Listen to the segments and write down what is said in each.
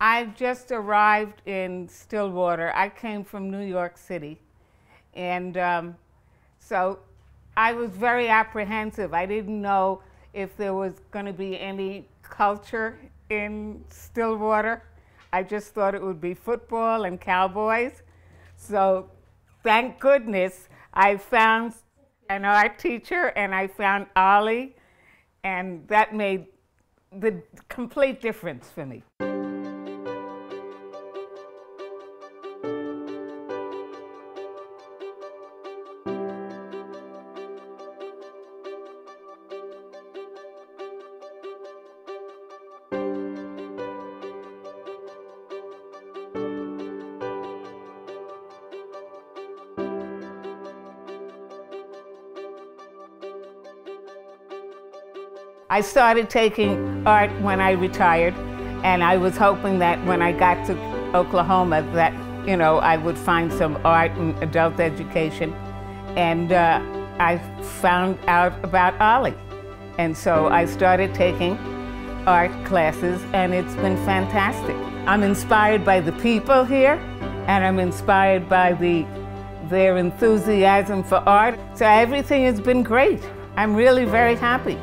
I just arrived in Stillwater. I came from New York City. And um, so I was very apprehensive. I didn't know if there was going to be any culture in Stillwater. I just thought it would be football and cowboys. So thank goodness I found an art teacher and I found OLLI, and that made the complete difference for me. I started taking art when I retired, and I was hoping that when I got to Oklahoma that, you know, I would find some art and adult education. And uh, I found out about OLLI. And so I started taking art classes, and it's been fantastic. I'm inspired by the people here, and I'm inspired by the, their enthusiasm for art. So everything has been great. I'm really very happy.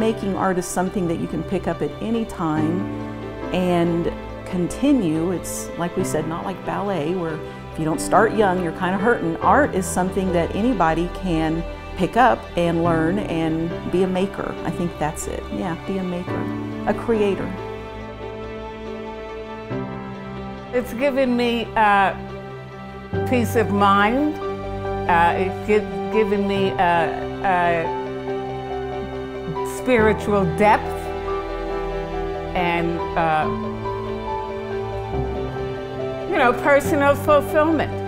Making art is something that you can pick up at any time and continue. It's like we said, not like ballet where if you don't start young, you're kind of hurting. Art is something that anybody can pick up and learn and be a maker. I think that's it. Yeah, be a maker, a creator. It's given me uh, peace of mind. Uh, it's given me uh, uh spiritual depth and, uh, you know, personal fulfillment.